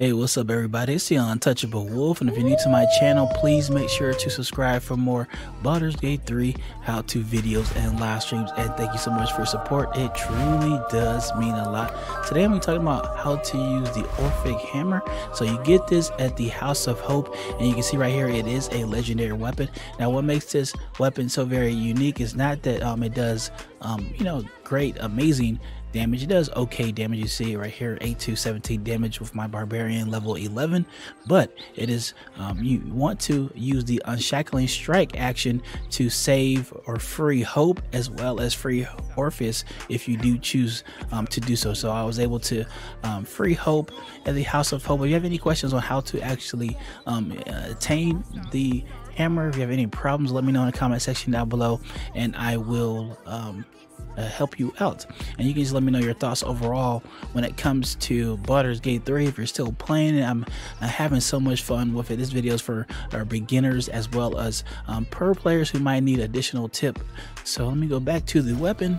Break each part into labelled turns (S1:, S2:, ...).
S1: Hey, what's up everybody? It's the Untouchable Wolf, and if you're new to my channel, please make sure to subscribe for more Baldur's Gate 3 how-to videos and live streams, and thank you so much for support. It truly does mean a lot. Today I'm going to be talking about how to use the Orphic Hammer. So you get this at the House of Hope, and you can see right here it is a legendary weapon. Now what makes this weapon so very unique is not that um, it does, um, you know, great, amazing damage. It does okay damage. You see it right here, 8 to 17 damage with my barbarian level 11. But it is um, you want to use the unshackling strike action to save or free Hope as well as free Orpheus if you do choose um, to do so. So I was able to um, free Hope at the House of Hope. If you have any questions on how to actually um, attain the if you have any problems, let me know in the comment section down below, and I will um, uh, help you out. And you can just let me know your thoughts overall when it comes to Baldur's Gate 3. If you're still playing it, I'm, having so much fun with it. This video is for our beginners as well as um, per players who might need additional tip. So let me go back to the weapon.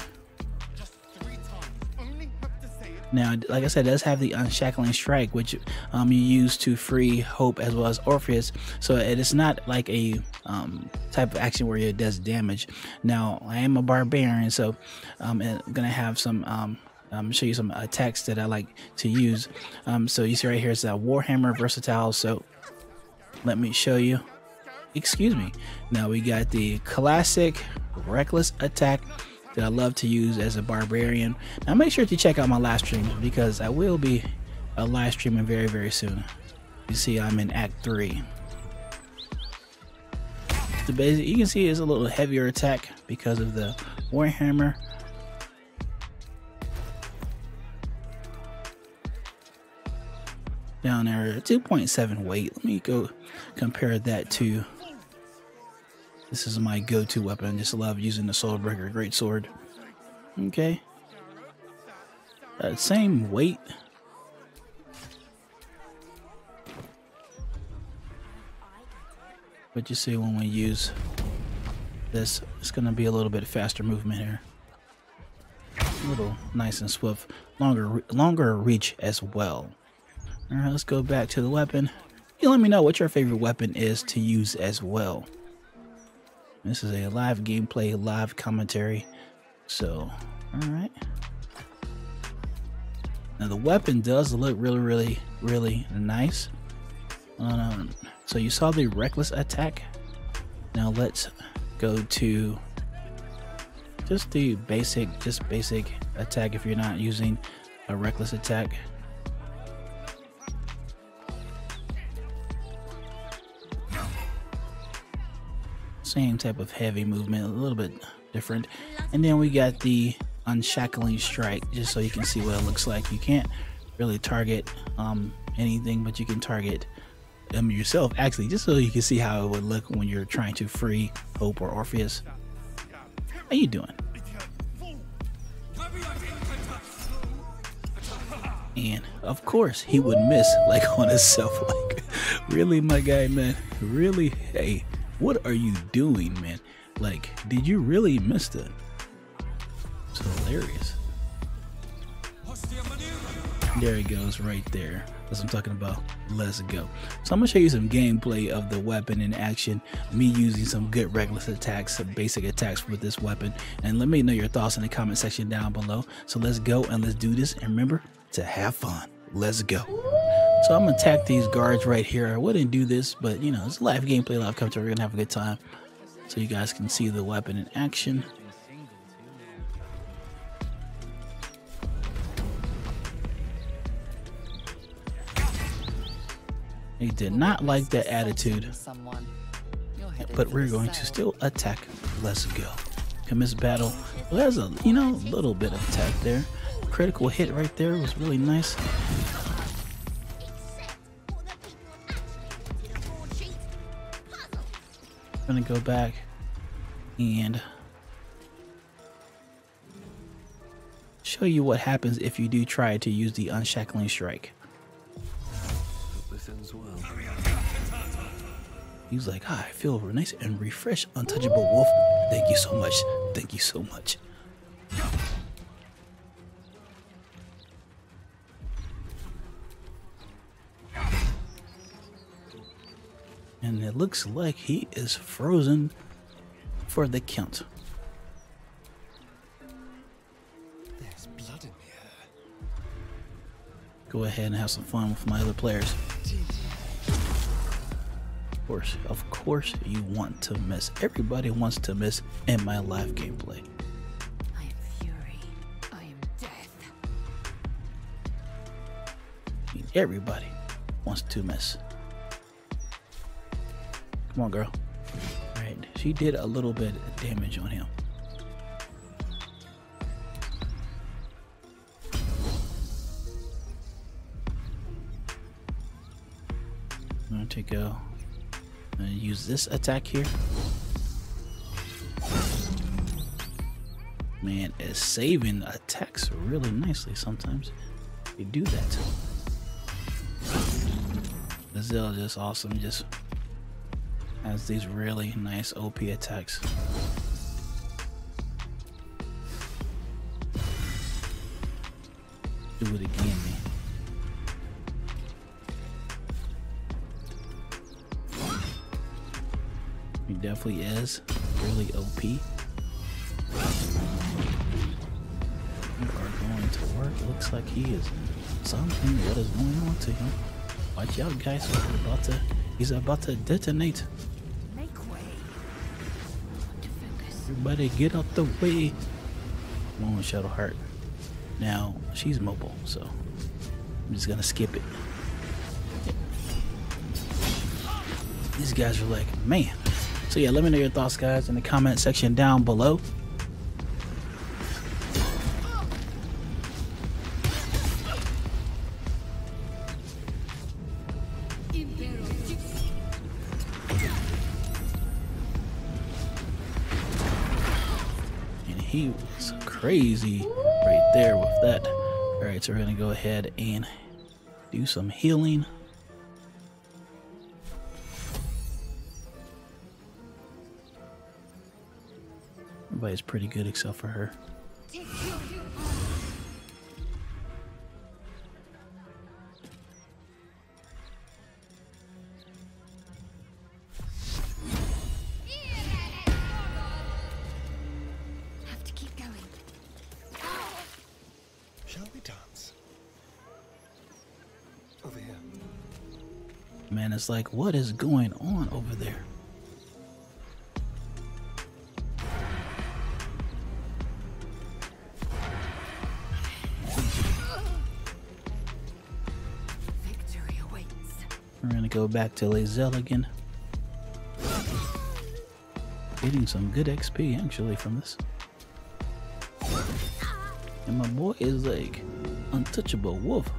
S1: Now, like I said, it does have the Unshackling Strike, which um, you use to free Hope as well as Orpheus. So it is not like a um, type of action where it does damage. Now, I am a barbarian, so um, I'm going to have some um, um, show you some attacks that I like to use. Um, so you see right here is that Warhammer Versatile. So let me show you. Excuse me. Now we got the classic Reckless Attack that I love to use as a barbarian. Now make sure to check out my live streams because I will be a live streaming very very soon. You see I'm in Act 3. The basic you can see it's a little heavier attack because of the Warhammer. Down there, 2.7 weight. Let me go compare that to this is my go-to weapon. I just love using the Soulbreaker Great Sword. Okay. Uh, same weight. But you see when we use this, it's going to be a little bit faster movement here. A little nice and swift. Longer, longer reach as well. Alright, let's go back to the weapon. You let me know what your favorite weapon is to use as well. This is a live gameplay, live commentary. So, alright. Now the weapon does look really, really, really nice. Um, so you saw the reckless attack. Now let's go to just the basic, just basic attack if you're not using a reckless attack. Same type of heavy movement, a little bit different. And then we got the unshackling strike, just so you can see what it looks like. You can't really target um, anything, but you can target um, yourself actually, just so you can see how it would look when you're trying to free Hope or Orpheus. How you doing? And of course, he would miss like on himself. Like, really, my guy, man? Really? Hey, what are you doing, man? Like, did you really miss that? It's hilarious. There he goes, right there. That's what I'm talking about. Let's go. So I'm gonna show you some gameplay of the weapon in action. Me using some good reckless attacks, some basic attacks with this weapon. And let me know your thoughts in the comment section down below. So let's go and let's do this. And remember to have fun. Let's go. So I'm gonna attack these guards right here. I wouldn't do this, but you know, it's live gameplay, live commentary. We're gonna have a good time. So you guys can see the weapon in action. He did not like that attitude. But we're going to still attack. Let's go. Commence battle. Well, there's a, you know, little bit of attack there. Critical hit right there was really nice. Gonna go back and show you what happens if you do try to use the unshackling strike. He's like, ah, I feel nice and refreshed, untouchable wolf. Thank you so much. Thank you so much. And it looks like he is frozen for the count.
S2: There's blood in here.
S1: Go ahead and have some fun with my other players. Of course, of course you want to miss. Everybody wants to miss in my live gameplay.
S3: I am fury. I am death.
S1: Everybody wants to miss. Come on, girl. All right, she did a little bit of damage on him. I'm gonna go a. I'm gonna use this attack here. Man, is saving attacks really nicely sometimes. You do that. Lae'zel just awesome. Just has these really nice OP attacks. Do it again, man. He definitely is really OP. We are going to work. Looks like he is something. What is going on to him? Watch out, guys. He's about to, he's about to detonate.
S3: Make way. Want to focus.
S1: Everybody get out the way. Come on, Shadowheart. Now, she's mobile, so I'm just gonna skip it. These guys are like, man. So yeah, let me know your thoughts, guys, in the comment section down below. Crazy right there with that. Alright, so we're gonna go ahead and do some healing. Everybody's pretty good except for her. Man, it's like, what is going on over there?
S3: Victory awaits.
S1: We're gonna go back to Lae'zel again. Getting some good XP actually from this. And my boy is like untouchable wolf.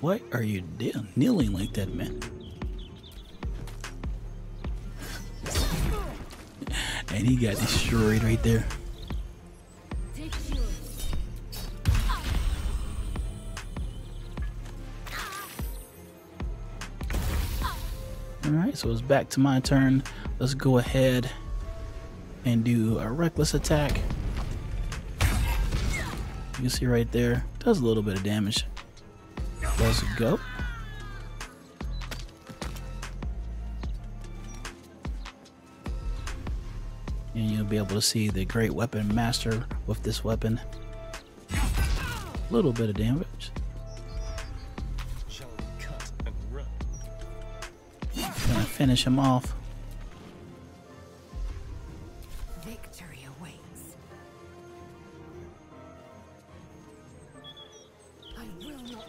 S1: Why are you down kneeling like that, man? and he got destroyed right there. Alright, so it's back to my turn. Let's go ahead and do a reckless attack. You can see right there, does a little bit of damage. Let's go. And you'll be able to see the great weapon master with this weapon. A little bit of damage. Gonna finish him off.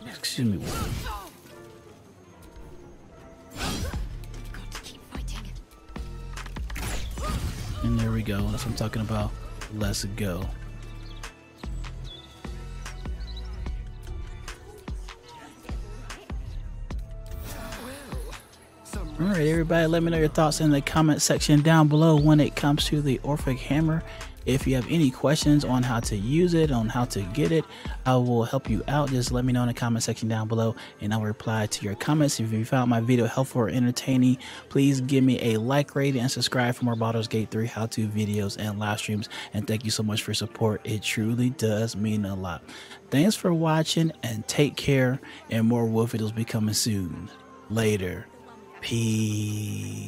S1: Excuse me. And there we go. That's what I'm talking about. Let's go. All right, everybody, let me know your thoughts in the comment section down below when it comes to the Orphic Hammer. If you have any questions on how to use it, on how to get it, I will help you out. Just let me know in the comment section down below and I'll reply to your comments. If you found my video helpful or entertaining, please give me a like rating and subscribe for more Baldur's Gate 3 how-to videos and live streams. And thank you so much for support. It truly does mean a lot. Thanks for watching and take care and more wolf videos be coming soon. Later. Peace.